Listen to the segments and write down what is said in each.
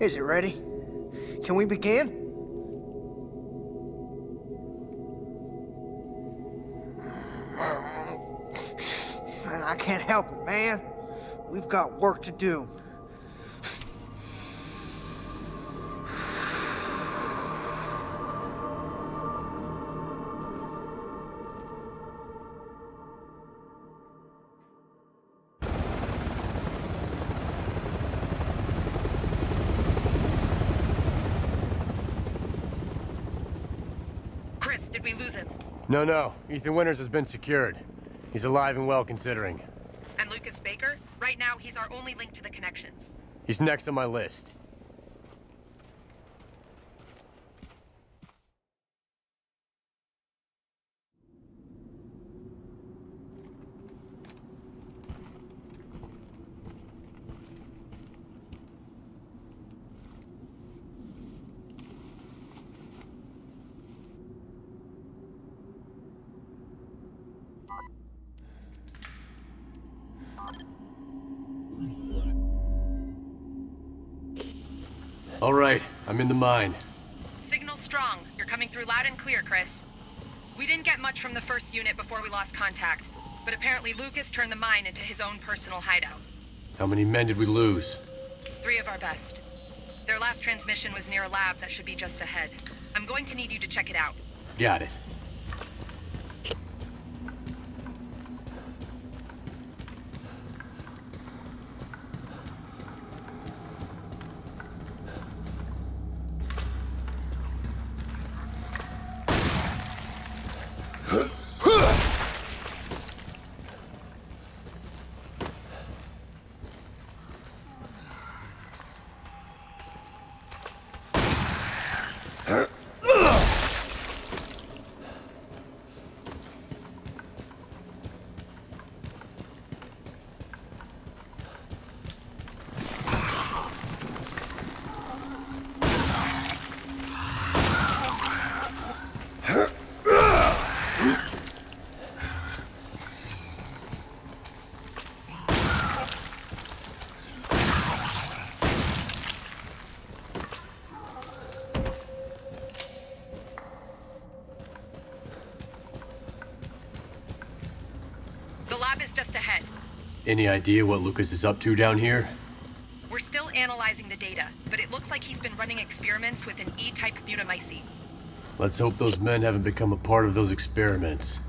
Is it ready? Can we begin? I can't help it, man. We've got work to do. No, no. Ethan Winters has been secured. He's alive and well considering. And Lucas Baker? Right now, he's our only link to the connections. He's next on my list. All right, I'm in the mine. Signal strong. You're coming through loud and clear, Chris. We didn't get much from the first unit before we lost contact, but apparently Lucas turned the mine into his own personal hideout. How many men did we lose? Three of our best. Their last transmission was near a lab that should be just ahead. I'm going to need you to check it out. Got it. Any idea what Lucas is up to down here? We're still analyzing the data, but it looks like he's been running experiments with an E-type mutamycete. Let's hope those men haven't become a part of those experiments.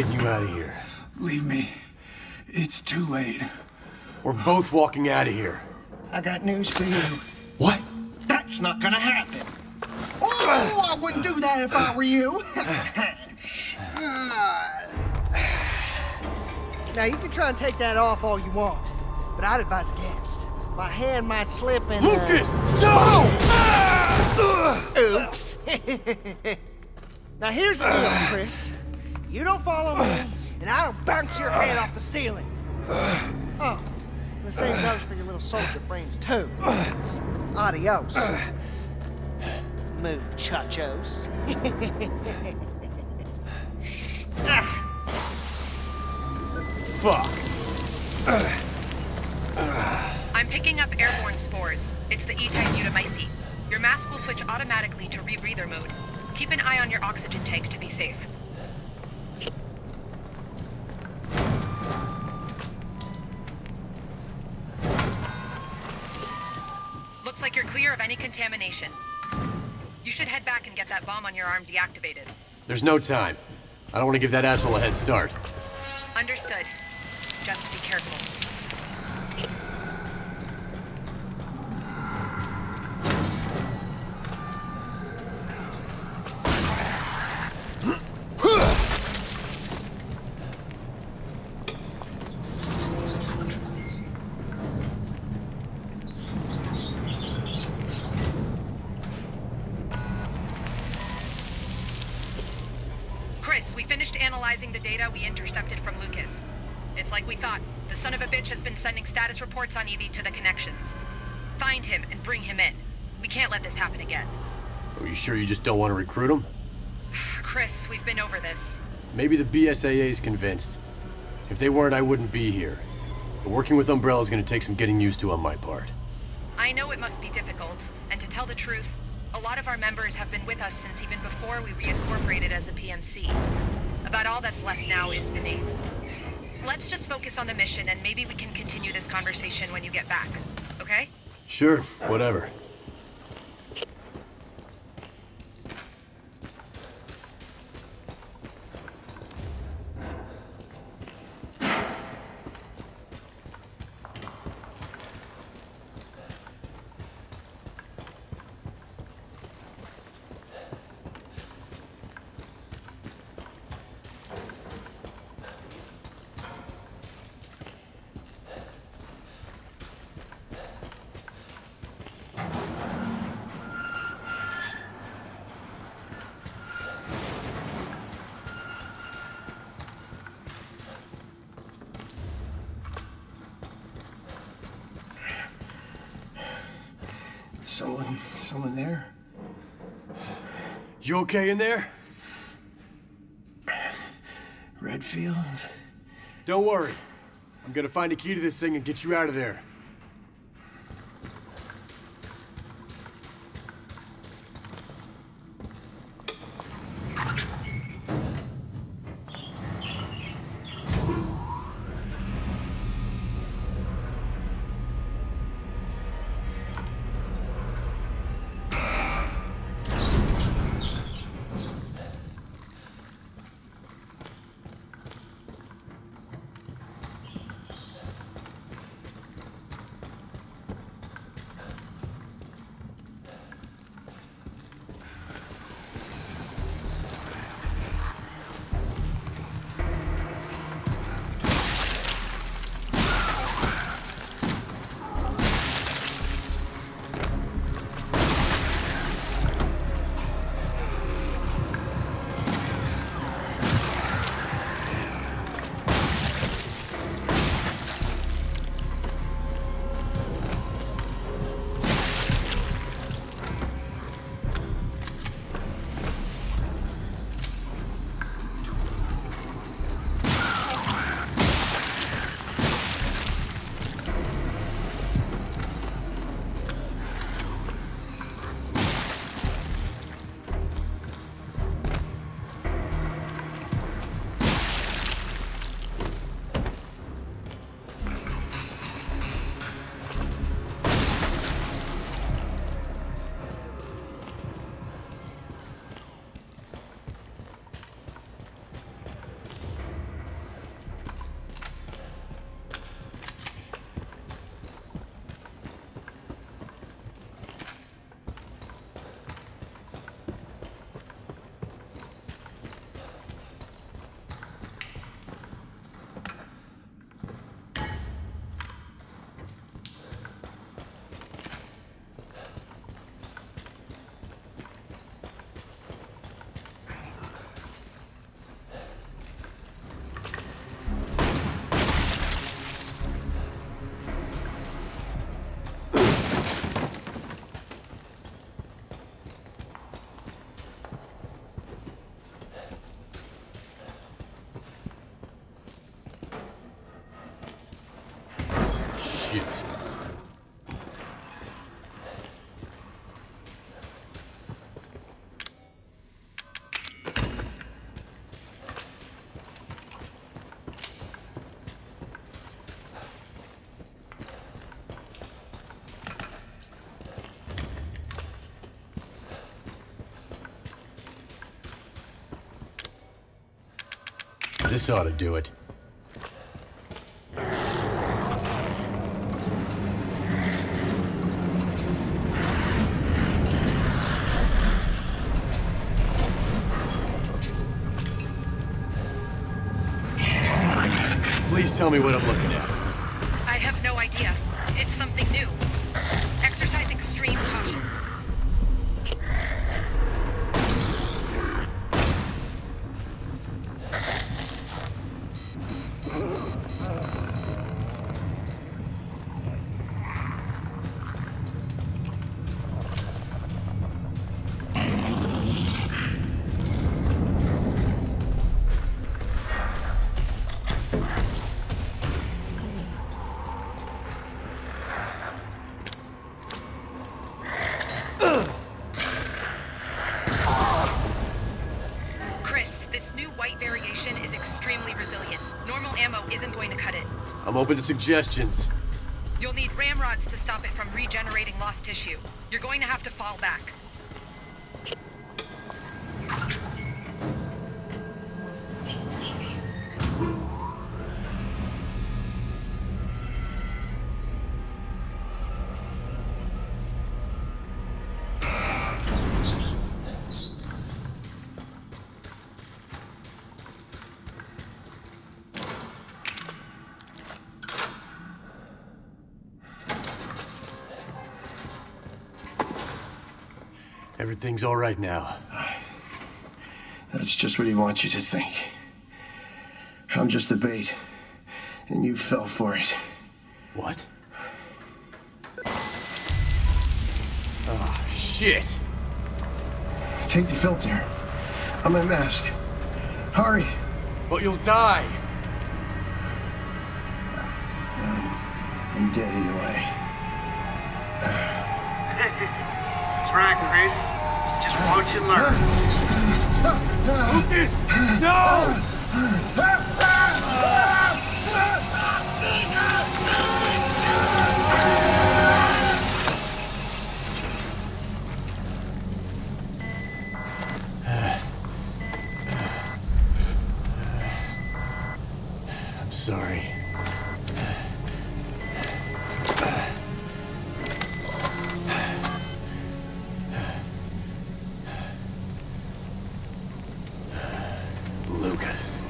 Getting you out of here. Leave me. It's too late. We're both walking out of here. I got news for you. What? That's not gonna happen. Oh, I wouldn't do that if I were you. now, you can try and take that off all you want, but I'd advise against. My hand might slip and. uh, Lucas! No! Oops. now here's the deal, Chris. You don't follow me, and I don't bounce your head off the ceiling. Oh, and the same goes for your little soldier brains too. Adios. Muchachos. Fuck. I'm picking up airborne spores. It's the E-type mutamycete. Your mask will switch automatically to rebreather mode. Keep an eye on your oxygen tank to be safe. Clear of any contamination. You should head back and get that bomb on your arm deactivated. There's no time. I don't want to give that asshole a head start. Understood. Just be careful. Analyzing the data we intercepted from Lucas. It's like we thought. The son of a bitch has been sending status reports on Evie to the connections. Find him and bring him in. We can't let this happen again. Are you sure you just don't want to recruit him? Chris, we've been over this. Maybe the BSAA's convinced. If they weren't, I wouldn't be here. But working with Umbrella is going to take some getting used to on my part. I know it must be difficult, and to tell the truth, a lot of our members have been with us since even before we reincorporated as a PMC. About all that's left now is the name. Let's just focus on the mission, and maybe we can continue this conversation when you get back. Okay? Sure, whatever. Someone, someone there? You okay in there? Redfield? Don't worry. I'm gonna find a key to this thing and get you out of there. This ought to do it. Please tell me what I'm looking resilient. Normal ammo isn't going to cut it. I'm open to suggestions. You'll need ramrods to stop it from regenerating lost tissue. You're going to have to fall back. Everything's all right now. That's just what he wants you to think. I'm just the bait, and you fell for it. What? Oh, shit! Take the filter. I'm my mask. Hurry. But you'll die! Uh, I'm dead either way. That's right, Chris. Watch and learn. Lucas! No! Lucas.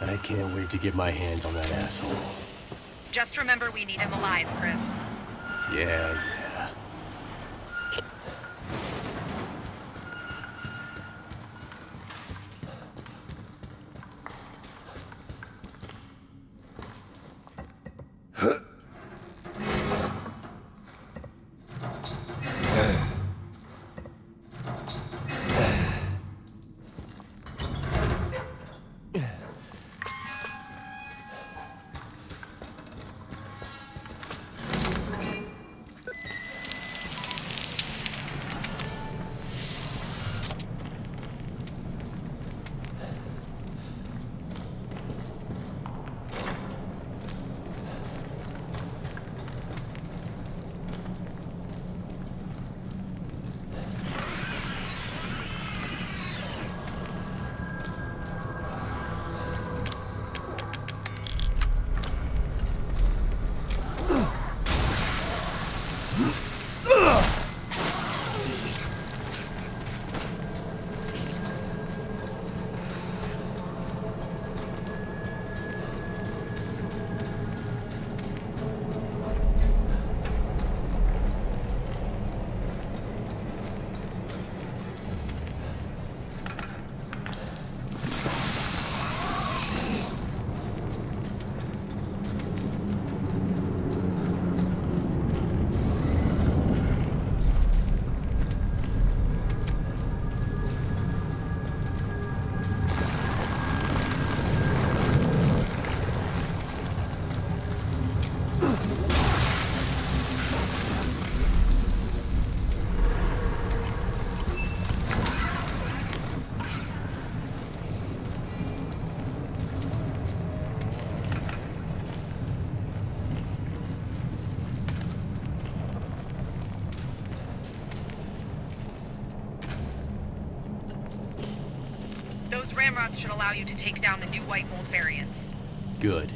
I can't wait to get my hands on that asshole. Just remember we need him alive, Chris. Yeah, should allow you to take down the new white mold variants. Good.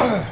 Ugh.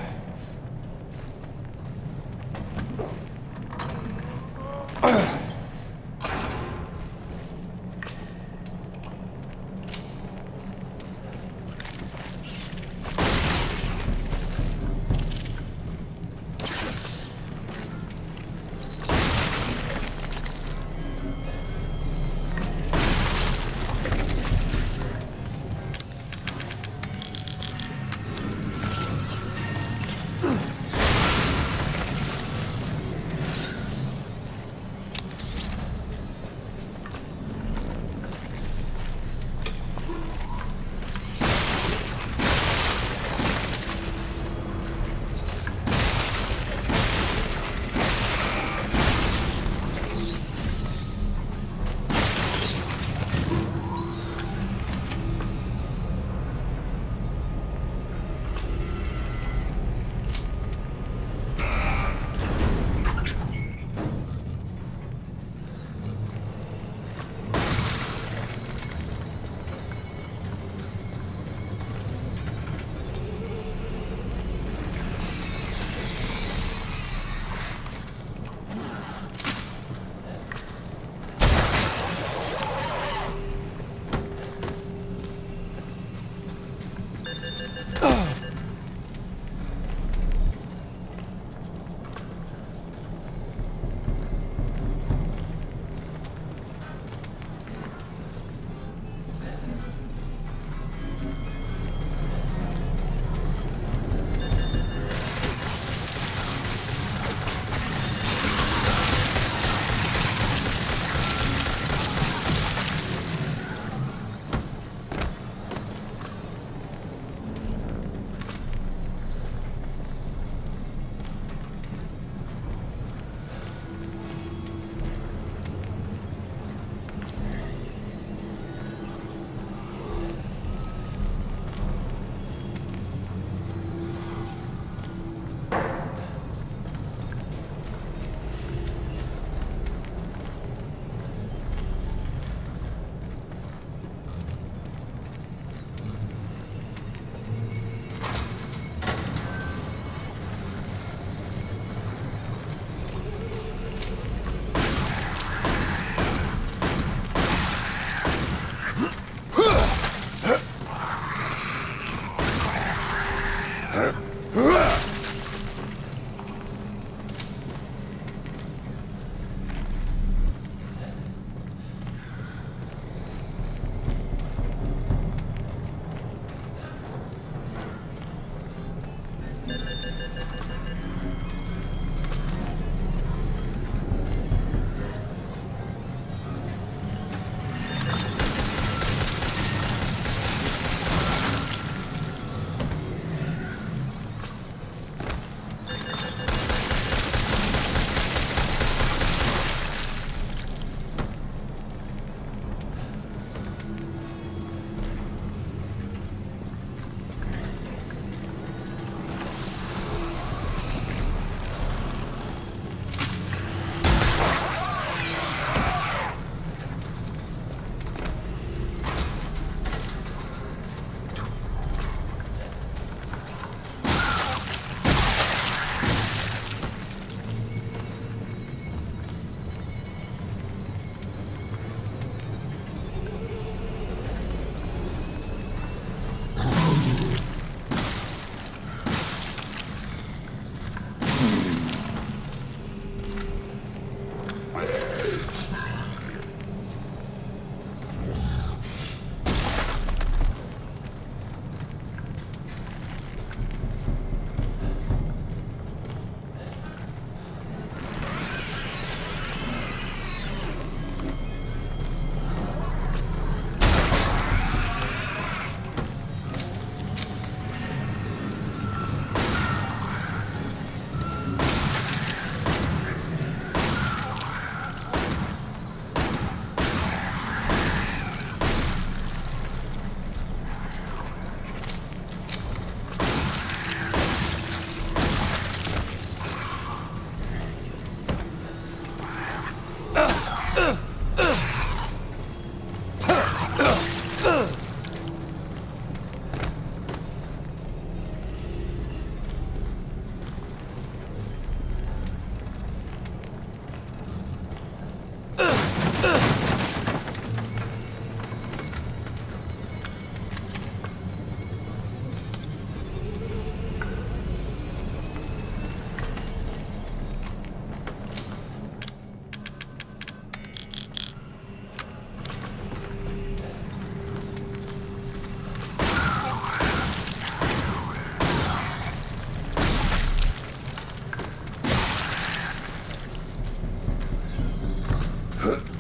Huh?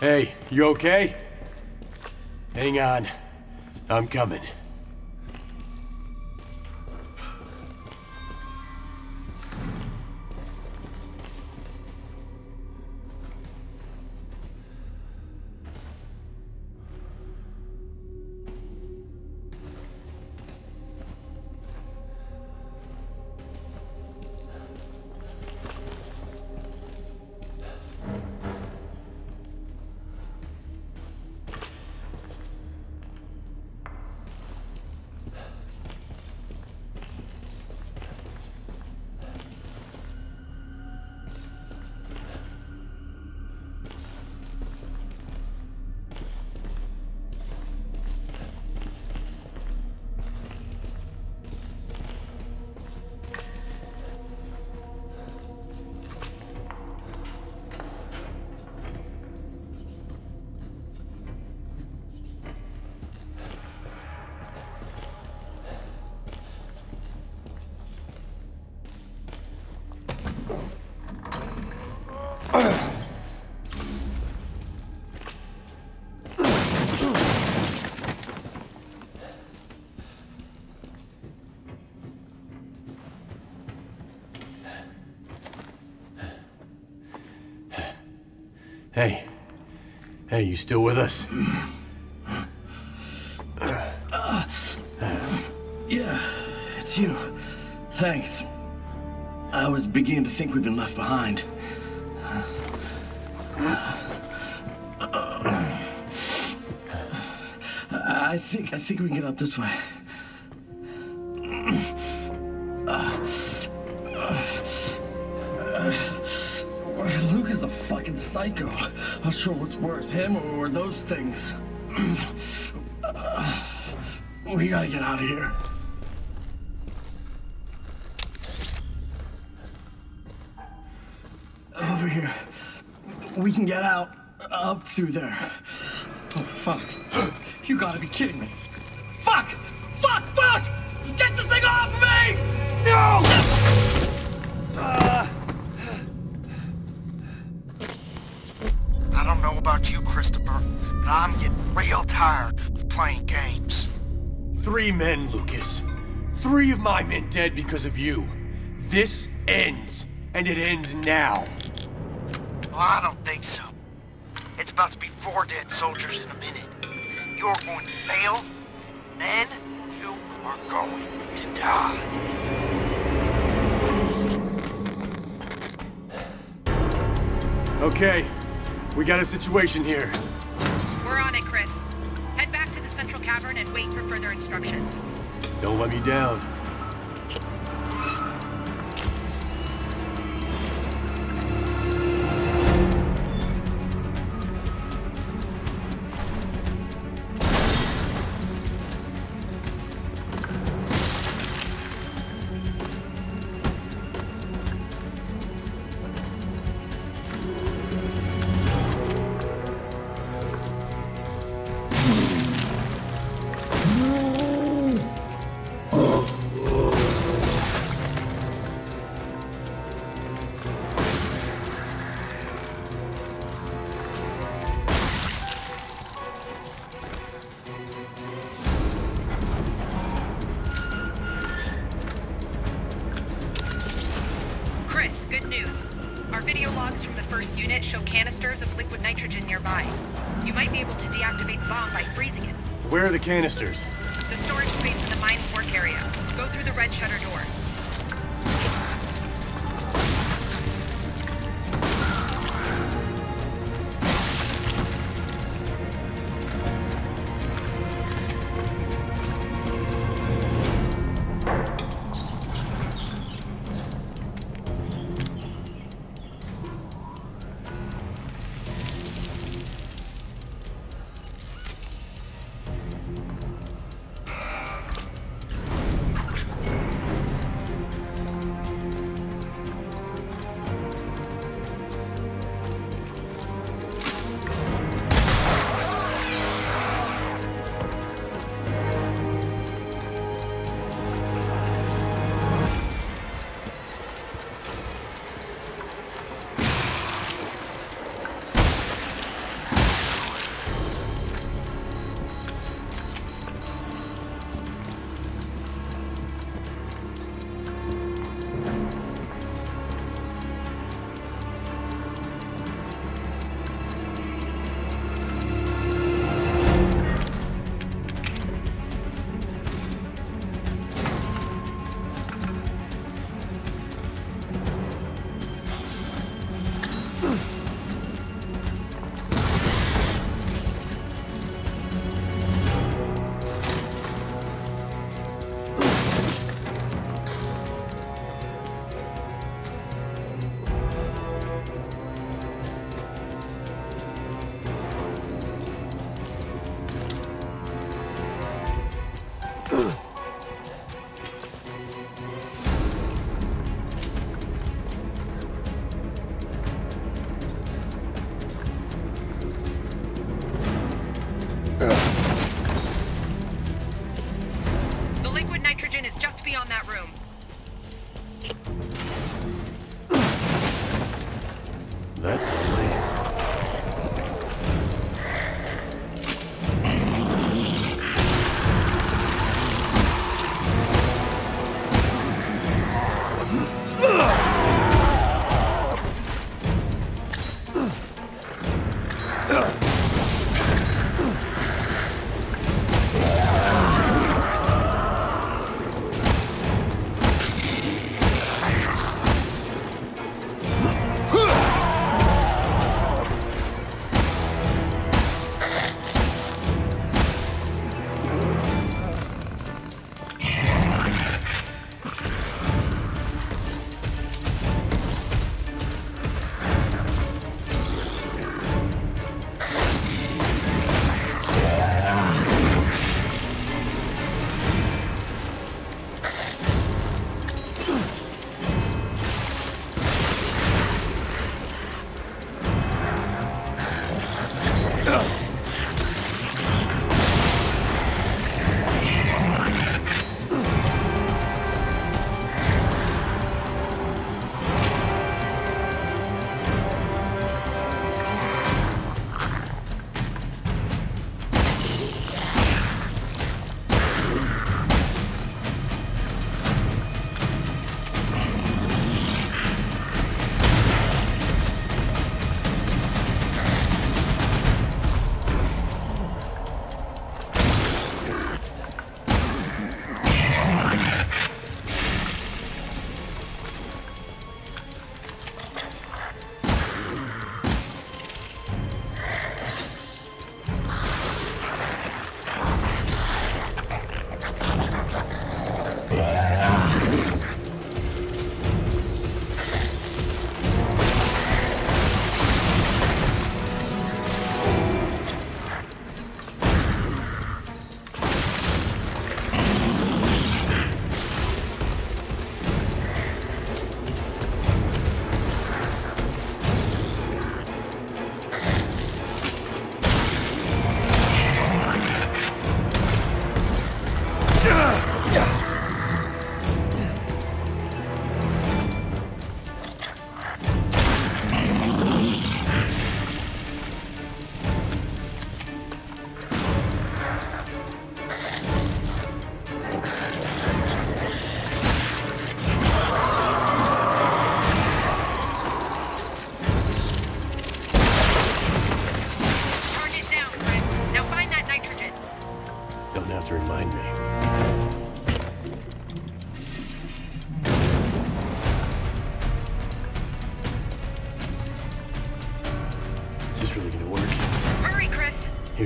Hey, you okay? Hang on. I'm coming. Hey, you still with us? Yeah, it's you. Thanks. I was beginning to think we'd been left behind. I think I think we can get out this way. Sure what's worse, him or those things. We gotta get out of here. Over here. We can get out up through there. Oh, fuck. You gotta be kidding me. Fuck! Fuck! Fuck! Get this thing off of me! No! About you, Christopher, but I'm getting real tired of playing games. Three men, Lucas. Three of my men dead because of you. This ends, and it ends now. Well, I don't think so. It's about to be four dead soldiers in a minute. You're going to fail, then you are going to die. Okay, we got a situation here. We're on it, Chris. Head back to the central cavern and wait for further instructions. Don't let me down. Canisters? Beyond that room.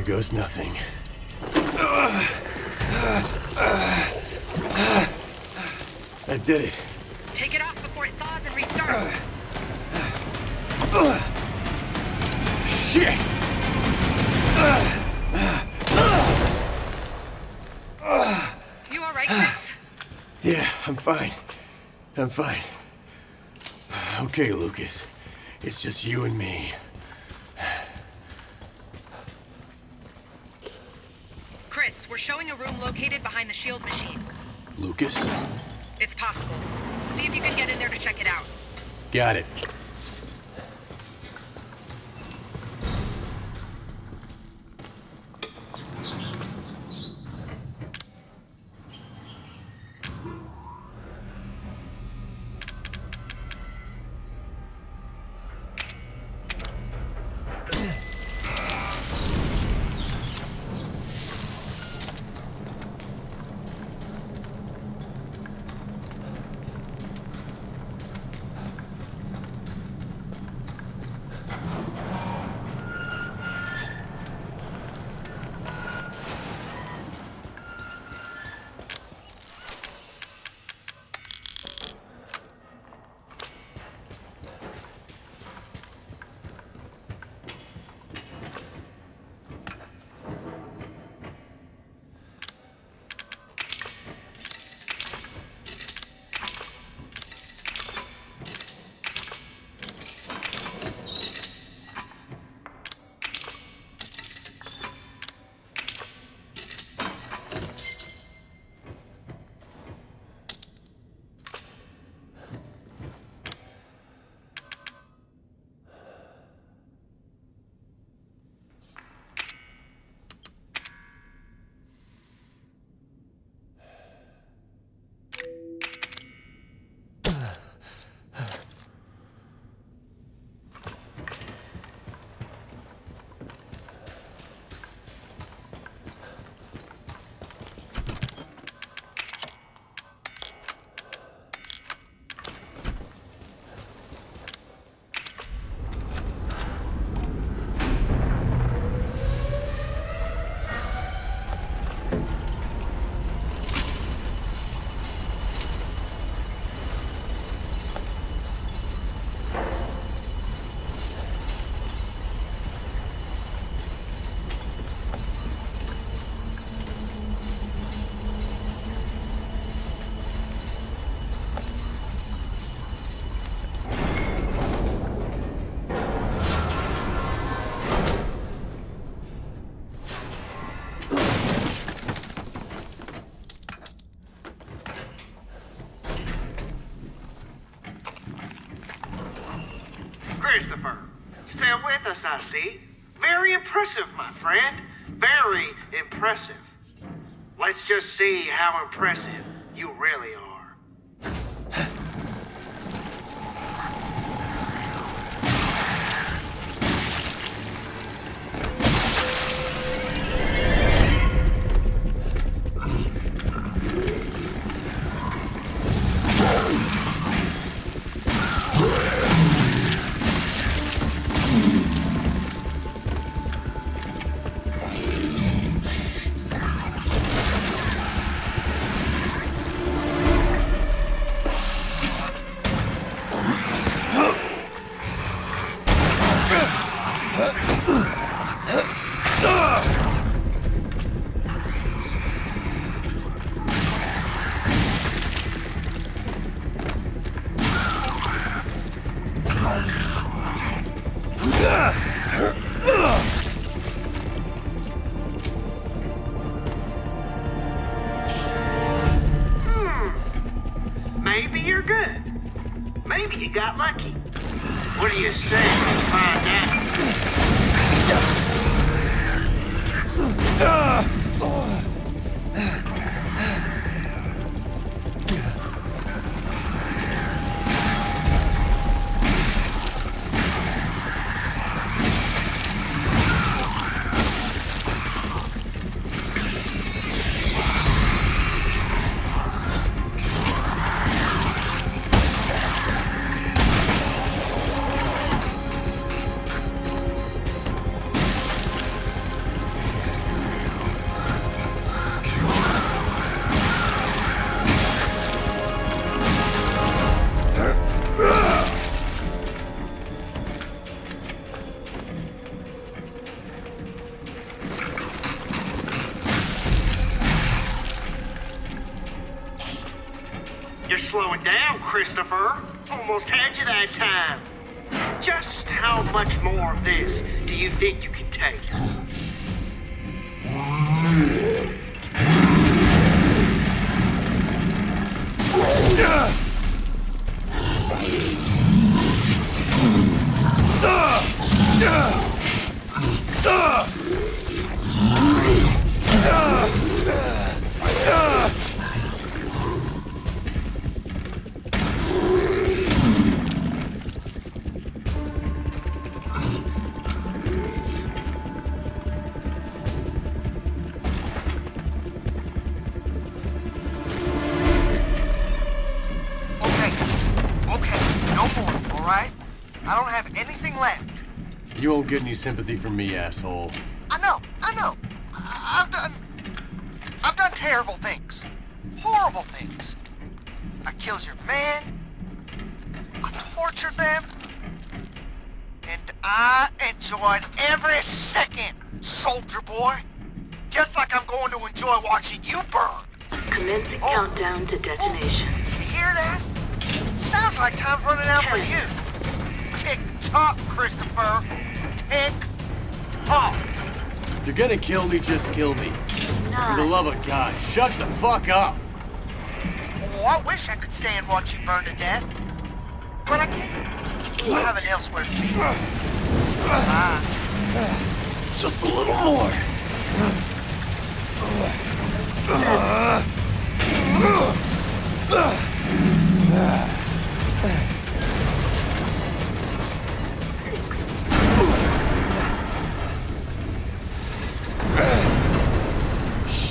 Here goes nothing. I did it. Take it off before it thaws and restarts. Shit! You alright, Chris? Yeah, I'm fine. I'm fine. Okay, Lucas. It's just you and me. Chris, we're showing a room located behind the shield machine. Lucas? It's possible. See if you can get in there to check it out. Got it. I see. Very impressive, my friend. Very impressive. Let's just see how impressive you really are. got lucky. What do you say find out? Ah! Get any sympathy from me, asshole. I know, I know. I- I've done... I've done terrible things. Horrible things. I killed your man. I tortured them. And I enjoyed every second, soldier boy. Just like I'm going to enjoy watching you burn. Commencing Oh. countdown to detonation. You hear that? Sounds like time's running out for you. Tick tock, Christopher. If you're gonna kill me, just kill me. For the love of God, shut the fuck up! Oh, I wish I could stay and watch you burn to death. But I can't. I have an elsewhere to be. Ah, Just a little more.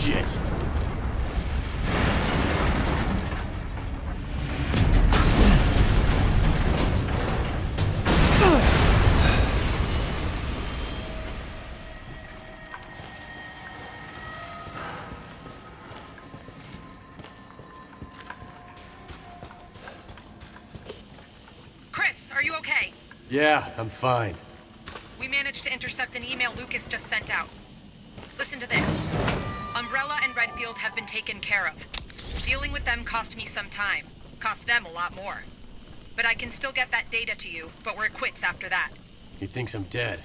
Shit. Chris, are you okay? Yeah, I'm fine. We managed to intercept an email Lucas just sent out. Listen to this. Umbrella and Redfield have been taken care of. Dealing with them cost me some time. Cost them a lot more. But I can still get that data to you, but we're quits after that. He thinks I'm dead.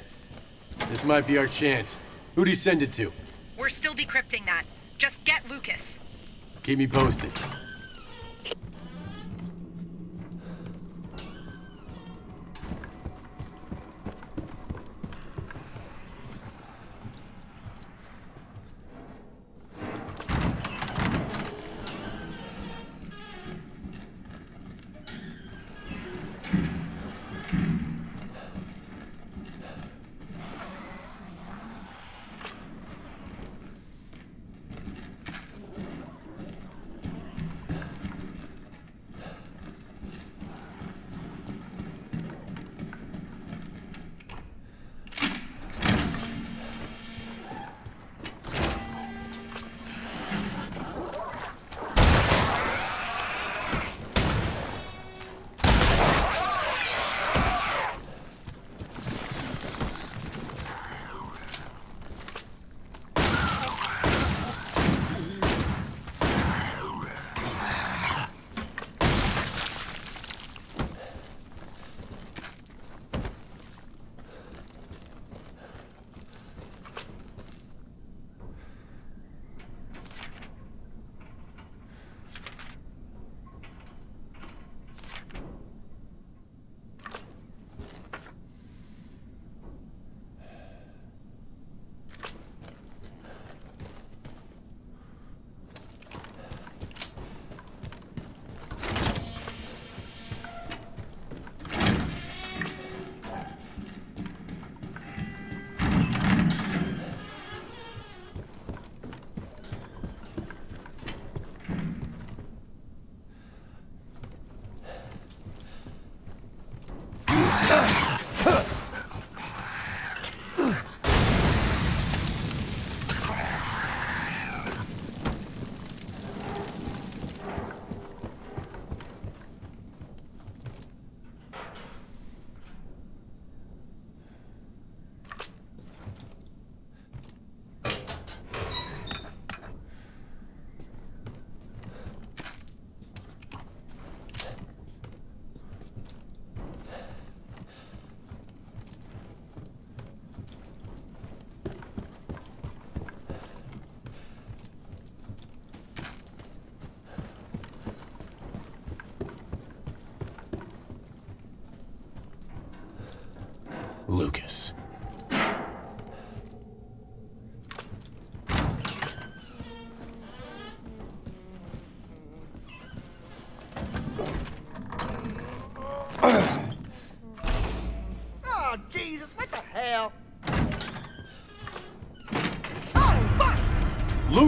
This might be our chance. Who'd he send it to? We're still decrypting that. Just get Lucas. Keep me posted.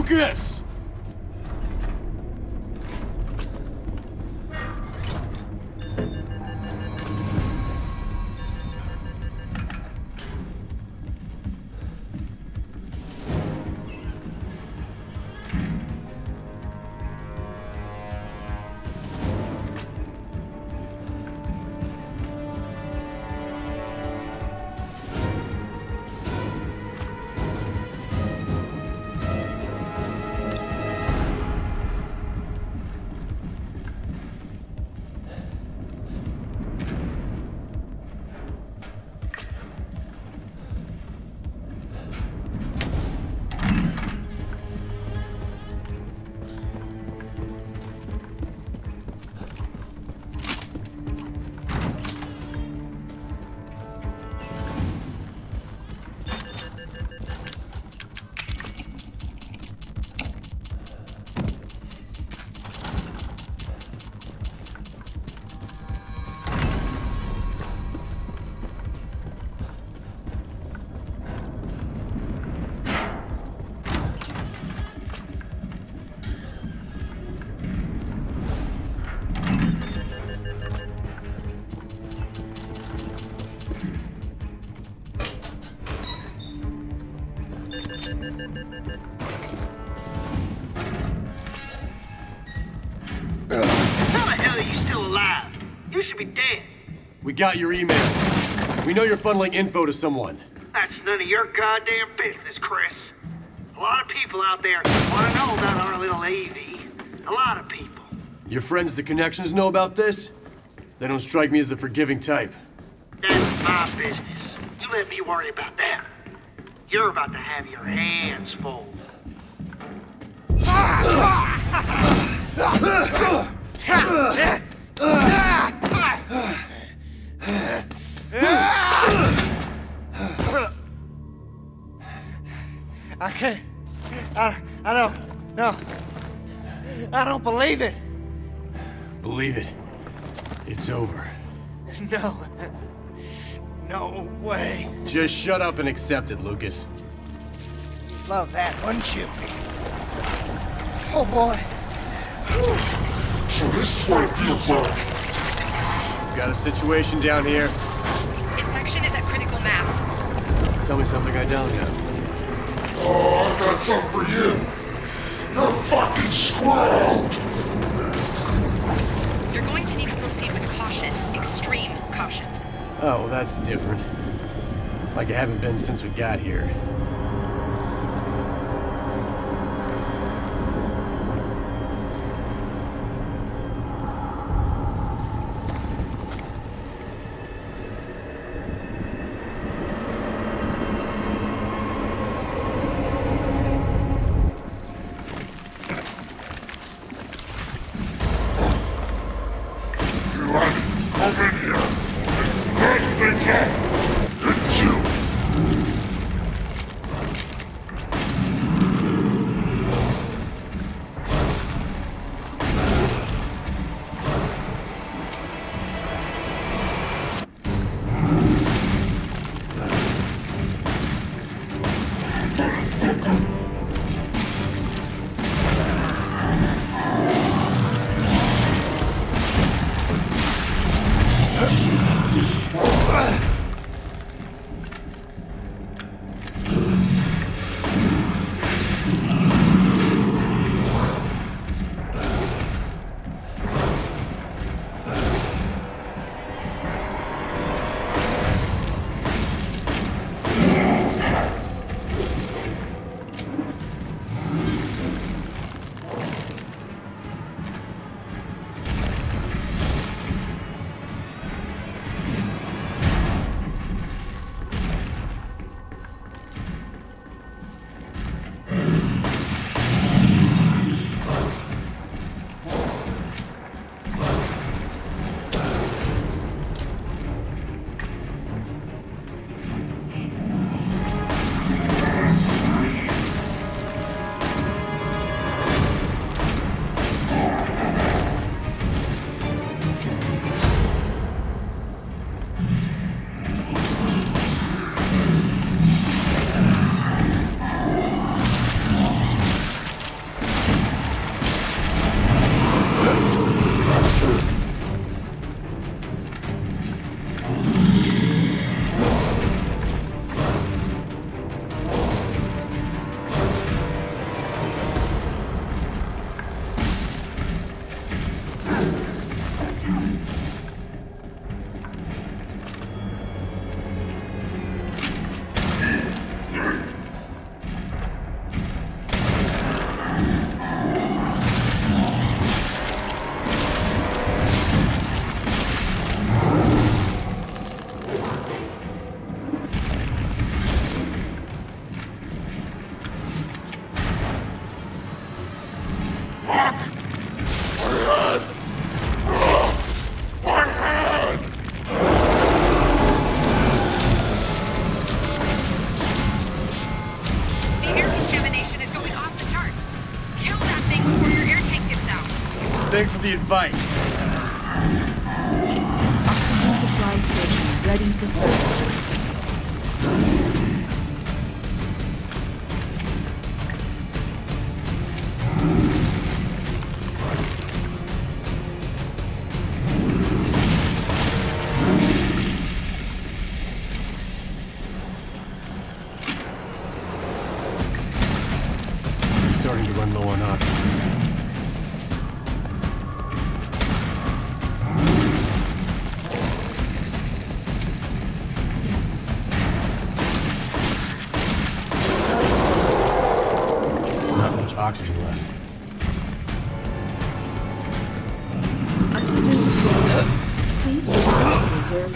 Lucas! Got your email. We know you're funneling info to someone. That's none of your goddamn business, Chris. A lot of people out there want to know about our little AV. A lot of people. Your friends, the connections, know about this? They don't strike me as the forgiving type. That's my business. You let me worry about that. You're about to have your hands full. I can't. I, I don't. No. I don't believe it. Believe it. It's over. No. No way. Just shut up and accept it, Lucas. Love that, wouldn't you? Oh boy. So this is what it feels like. We've got a situation down here. Infection is at critical mass. Tell me something I don't know. Oh, I've got something for you. You're fucking squirrel. You're going to need to proceed with caution. Extreme caution. Oh, well, that's different. Like I haven't been since we got here. For the advice. Oxygen supply station ready for service. Oxygen left. Please reserve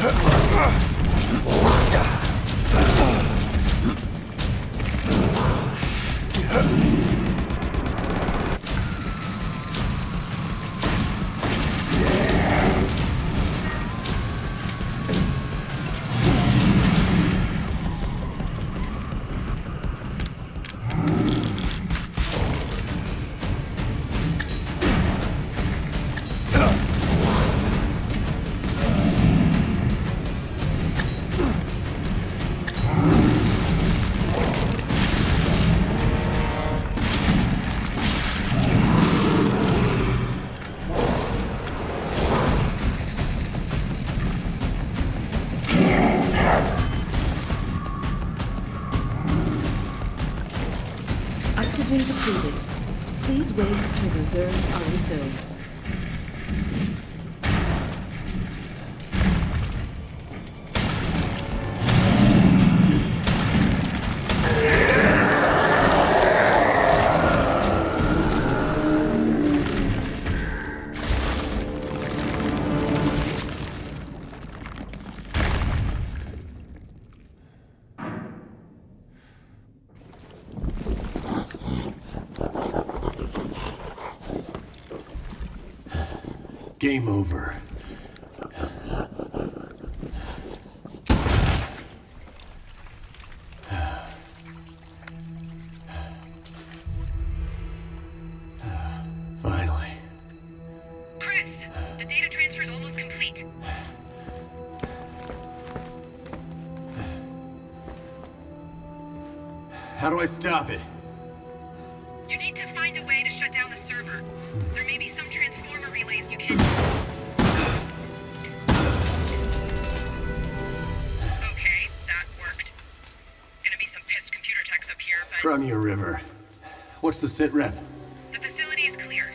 Game over. Finally. Chris, the data transfer is almost complete. How do I stop it? The sit rep? the facility is clear.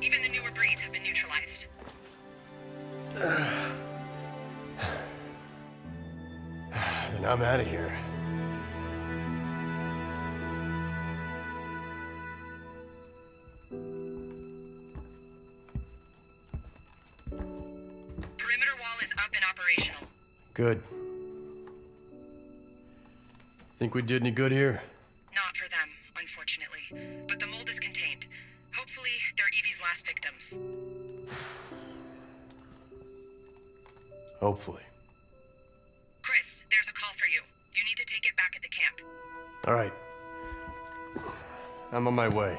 Even the newer breeds have been neutralized. Then I'm out of here. Perimeter wall is up and operational. Good. Think we did any good here? Hopefully. Chris, there's a call for you. You need to take it back at the camp. All right. I'm on my way.